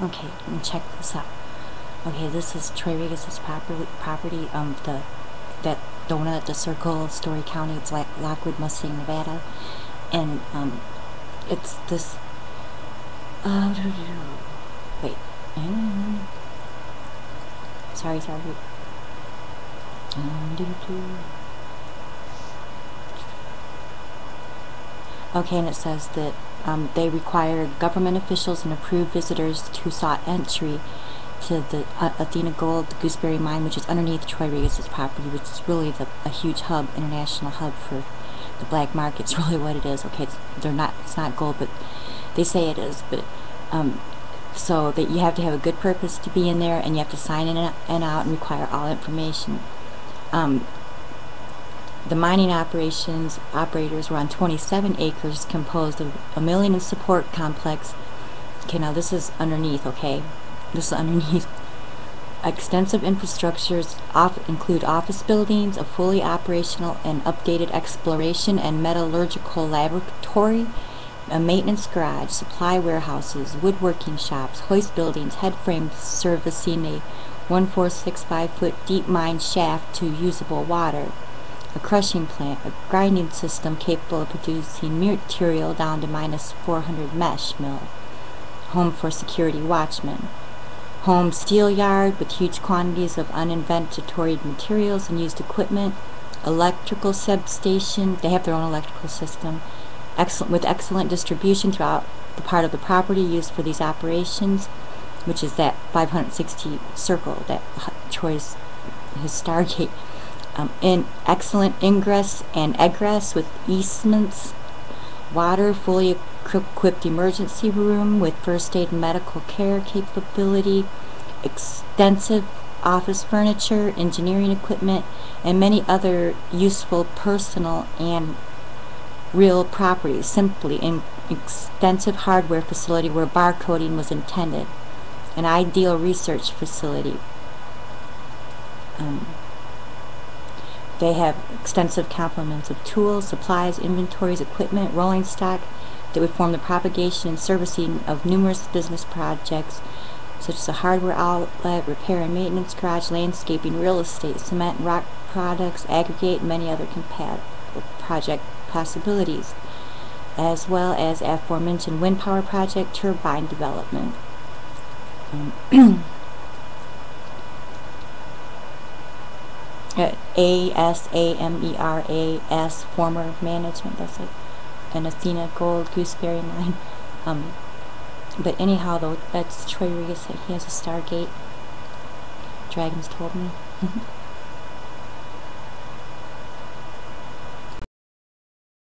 Okay, and check this out. Okay, this is Troy Regas' property, property, um, the, that donut, the circle, Storey County, it's like Lockwood, Mustang, Nevada. And, um, it's this, uh, wait, sorry, sorry. Um, Okay, and it says that um, they require government officials and approved visitors who sought entry to the uh, Athena Gold Gooseberry Mine, which is underneath Troy Regas' property, which is really the, a huge hub, international hub for the black market. It's really what it is. Okay, it's, they're not. It's not gold, but they say it is. But um, so that you have to have a good purpose to be in there, and you have to sign in and out and require all information. Um, the mining operations operators were on 27 acres composed of a million and support complex. Okay, now this is underneath, okay? This is underneath. Extensive infrastructures off include office buildings, a fully operational and updated exploration and metallurgical laboratory, a maintenance garage, supply warehouses, woodworking shops, hoist buildings, head frames servicing a 1465 foot deep mine shaft to usable water a crushing plant, a grinding system capable of producing material down to minus 400 mesh mill, home for security watchmen, home steel yard with huge quantities of uninventoried materials and used equipment, electrical substation, they have their own electrical system, excellent, with excellent distribution throughout the part of the property used for these operations, which is that 560 circle that Troy's his Stargate um, in excellent ingress and egress with easements, water, fully equipped emergency room with first aid and medical care capability, extensive office furniture, engineering equipment, and many other useful personal and real properties, simply an extensive hardware facility where barcoding was intended, an ideal research facility. Um, they have extensive complements of tools, supplies, inventories, equipment, rolling stock that would form the propagation and servicing of numerous business projects such as a hardware outlet, repair and maintenance garage, landscaping, real estate, cement and rock products, aggregate, and many other compatible project possibilities, as well as aforementioned wind power project turbine development. Um, uh, A S A M E R A S former management. That's like an Athena Gold Gooseberry mine. Um, but anyhow, though, that's Troy Regas. He has a Stargate. Dragons told me.